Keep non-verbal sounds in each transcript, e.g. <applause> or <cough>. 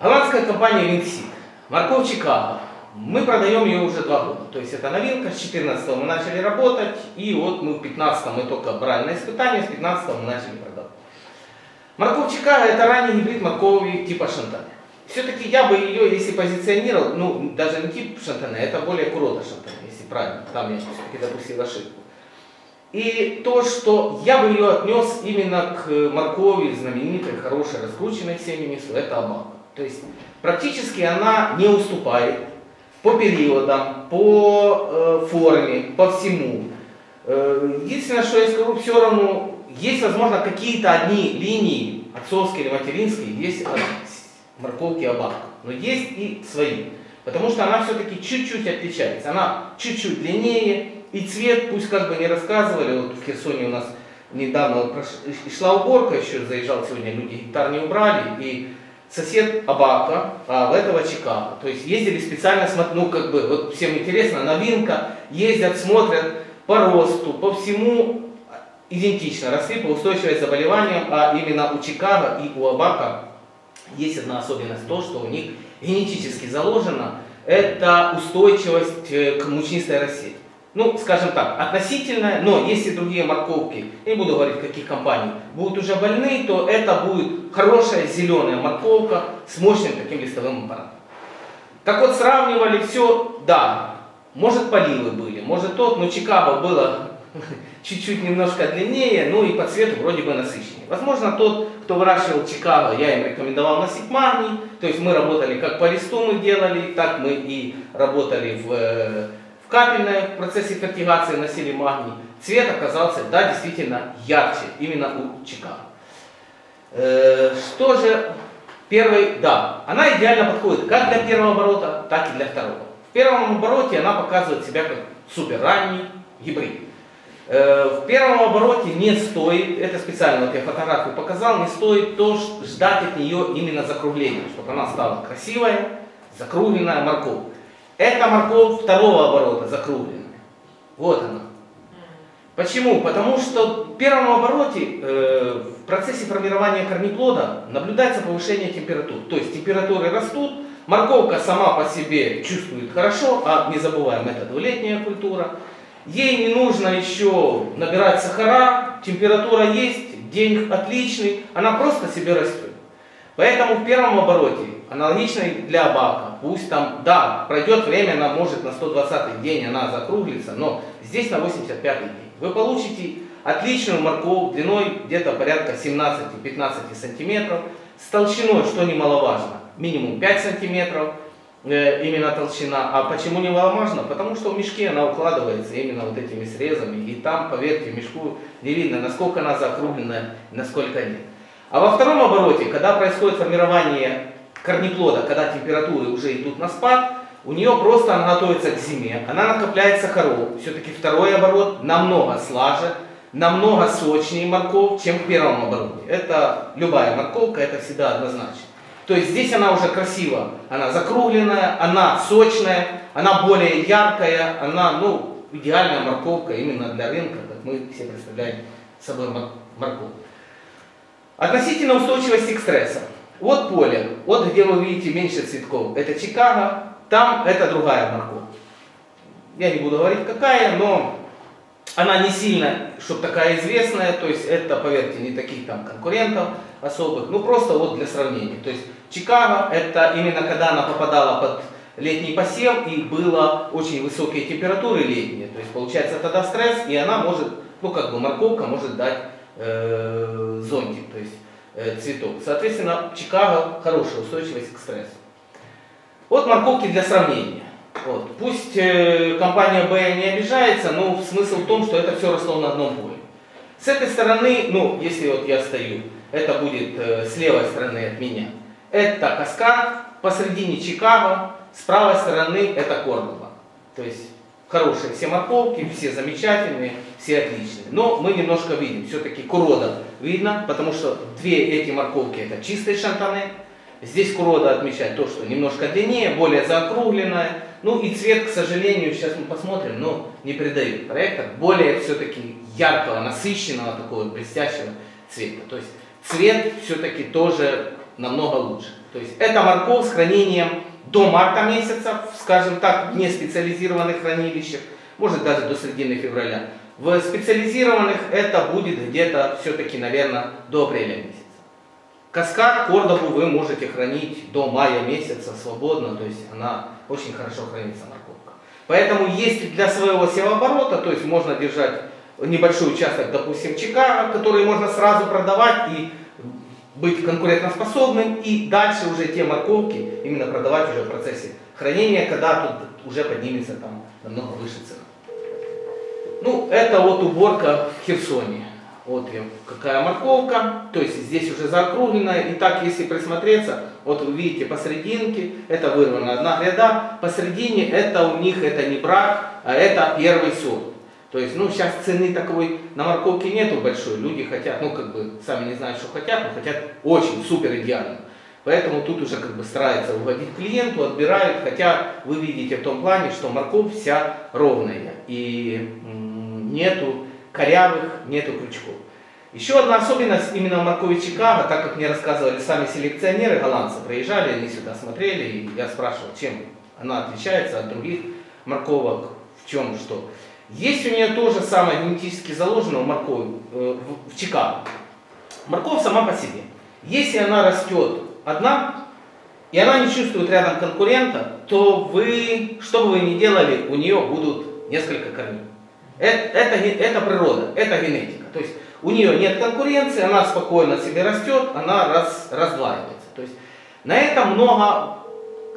Голландская компания Винксит. Морковь Чикаго. Мы продаем ее уже два года. То есть это новинка, с 14 мы начали работать, и вот мы в 15 мы только брали на испытание, с 15 мы начали продавать. Морковь Чикаго это ранний гибрид моркови типа шантаня. Все-таки я бы ее, если позиционировал, ну даже не тип шантаня, это более курода шантаня, если правильно, там я все-таки допустил ошибку. И то, что я бы ее отнес именно к моркови знаменитой, хорошей, раскрученной семенью, это абака. То есть практически она не уступает по периодам, по э, форме, по всему. Э, единственное, что я скажу, все равно есть, возможно, какие-то одни линии, отцовские или материнские, есть морковки абака. Но есть и свои. Потому что она все-таки чуть-чуть отличается. Она чуть-чуть длиннее, и цвет, пусть как бы не рассказывали, вот в Херсоне у нас недавно шла уборка, еще заезжал сегодня, люди гектар не убрали, и сосед Абака, а в этого Чикаго. То есть ездили специально, ну как бы, вот всем интересно, новинка, ездят, смотрят по росту, по всему идентично, росли по устойчивости заболеваниям, а именно у Чикаго и у Абака есть одна особенность, то, что у них генетически заложено, это устойчивость э, к мучнистой росе ну, скажем так, относительная, но если другие морковки, я не буду говорить каких компаний, будут уже больны, то это будет хорошая зеленая морковка с мощным таким листовым аппаратом. Так вот, сравнивали все, да, может поливы были, может тот, но Чикаго было <laughs> чуть-чуть немножко длиннее, ну и по цвету вроде бы насыщеннее. Возможно, тот, кто выращивал Чикаго, я им рекомендовал носить магний, то есть мы работали как по листу мы делали, так мы и работали в э, в капельное в процессе фертигации носили магний, цвет оказался, да, действительно ярче, именно у Чикаго. Э, что же, первый, да, она идеально подходит как для первого оборота, так и для второго. В первом обороте она показывает себя как супер ранний гибрид. Э, в первом обороте не стоит, это специально вот я фотографию показал, не стоит то ждать от нее именно закругления, чтобы она стала красивая, закругленная морковь. Это морковь второго оборота, закругленная. Вот она. Почему? Потому что в первом обороте э, в процессе формирования корнеплода наблюдается повышение температур. То есть температуры растут, морковка сама по себе чувствует хорошо, а не забываем, это двулетняя культура. Ей не нужно еще набирать сахара, температура есть, день отличный, она просто себе растет. Поэтому в первом обороте, аналогичный для бака, пусть там, да, пройдет время, она может на 120 день она закруглится, но здесь на 85 день. Вы получите отличную морковь длиной где-то порядка 17-15 сантиметров, с толщиной, что немаловажно, минимум 5 сантиметров, э, именно толщина. А почему немаловажно? Потому что в мешке она укладывается именно вот этими срезами, и там, поверьте, мешку не видно, насколько она закруглена, насколько нет. А во втором обороте, когда происходит формирование корнеплода, когда температуры уже идут на спад, у нее просто она готовится к зиме, она накопляет сахаров. Все-таки второй оборот намного слаже, намного сочнее морковь, чем в первом обороте. Это любая морковка, это всегда однозначно. То есть здесь она уже красиво, она закругленная, она сочная, она более яркая, она, ну, идеальная морковка именно для рынка, как мы все представляем собой морковку. Относительно устойчивости к стрессам. Вот поле, вот где вы видите меньше цветков, это Чикаго, там это другая морковь. Я не буду говорить какая, но она не сильно, чтобы такая известная, то есть это, поверьте, не таких там конкурентов особых, ну просто вот для сравнения. То есть Чикаго это именно когда она попадала под летний посев и было очень высокие температуры летние, то есть получается тогда стресс и она может, ну как бы морковка может дать э, зонтик, то есть цветок. Соответственно, Чикаго хорошая устойчивость к стрессу. Вот морковки для сравнения. Вот. Пусть э, компания Б не обижается, но смысл в том, что это все росло на одном поле. С этой стороны, ну, если вот я стою, это будет э, с левой стороны от меня. Это каскад, посередине Чикаго, с правой стороны это Кордова. То есть хорошие все морковки, все замечательные, все отличные. Но мы немножко видим, все-таки курода видно, потому что две эти морковки это чистые шантаны. Здесь курода отмечает то, что немножко длиннее, более заокругленная. Ну и цвет, к сожалению, сейчас мы посмотрим, но не придает проектор. Более все-таки яркого, насыщенного, такого блестящего цвета. То есть цвет все-таки тоже намного лучше. То есть это морковь с хранением до марта месяца, скажем так, в неспециализированных хранилищах, может даже до середины февраля. В специализированных это будет где-то все-таки, наверное, до апреля месяца. Каскад, кордобу вы можете хранить до мая месяца свободно, то есть она очень хорошо хранится морковка. Поэтому если для своего севооборота, то есть можно держать небольшой участок, допустим, ЧК, который можно сразу продавать и быть конкурентоспособным, и дальше уже те морковки именно продавать уже в процессе хранения, когда тут уже поднимется там намного выше цена. Ну, это вот уборка в Херсоне. Вот какая морковка, то есть здесь уже заокругленная. И так, если присмотреться, вот вы видите посерединке, это вырвана одна гряда, посередине это у них это не брак, а это первый сорт. То есть, ну, сейчас цены такой на морковке нету большой, люди хотят, ну, как бы, сами не знают, что хотят, но хотят очень супер идеально. Поэтому тут уже как бы стараются угодить клиенту, отбирают, хотя вы видите в том плане, что морковь вся ровная и нету корявых, нету крючков. Еще одна особенность именно моркови Чикаго, так как мне рассказывали сами селекционеры голландцы, приезжали, они сюда смотрели, и я спрашивал, чем она отличается от других морковок, в чем что. Есть у нее тоже самое генетически заложено в моркови, э, в, в Чикаго. Морковь сама по себе. Если она растет одна, и она не чувствует рядом конкурента, то вы, что бы вы ни делали, у нее будут несколько корней. Это, это, это природа, это генетика. То есть у нее нет конкуренции, она спокойно себе растет, она раз, раздваивается. То есть на этом много,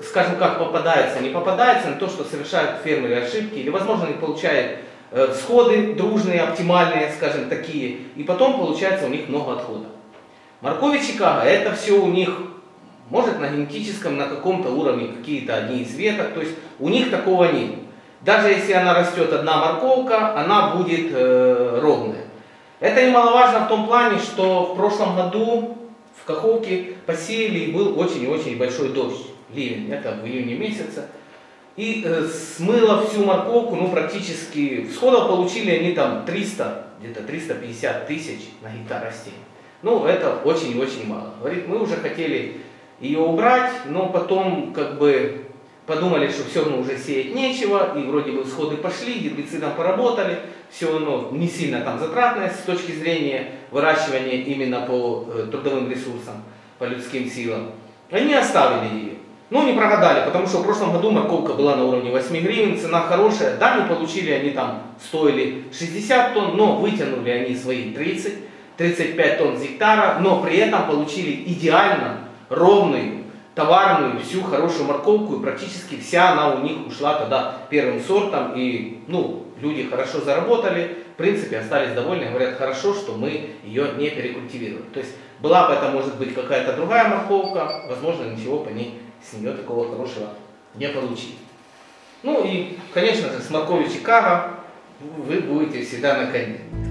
скажем как, попадается, не попадается на то, что совершают фермеры ошибки, или, возможно, они получают э, всходы дружные, оптимальные, скажем, такие, и потом получается у них много отходов. Моркови Чикаго, это все у них, может на генетическом, на каком-то уровне какие-то одни из веток, то есть у них такого нет. Даже если она растет одна морковка, она будет э, ровная. Это немаловажно в том плане, что в прошлом году в Каховке посеяли и был очень и очень большой дождь, ливень, это в июне месяце. И э, смыло всю морковку, ну практически, всходов получили они там 300, где-то 350 тысяч на гектар растений. Ну это очень и очень мало. Говорит, мы уже хотели ее убрать, но потом как бы подумали, что все равно уже сеять нечего, и вроде бы всходы пошли, гербицидом поработали, все равно не сильно там затратное с точки зрения выращивания именно по э, трудовым ресурсам, по людским силам. Они оставили ее. Ну, не прогадали, потому что в прошлом году морковка была на уровне 8 гривен, цена хорошая. Да, не получили они там, стоили 60 тонн, но вытянули они свои 30, 35 тонн с гектара, но при этом получили идеально ровную товарную, всю хорошую морковку, и практически вся она у них ушла тогда первым сортом, и ну, люди хорошо заработали, в принципе остались довольны, говорят, хорошо, что мы ее не перекультивировали. То есть была бы это, может быть, какая-то другая морковка, возможно, ничего по ней с нее такого хорошего не получили. Ну и, конечно же, с морковью Чикаго вы будете всегда на коне.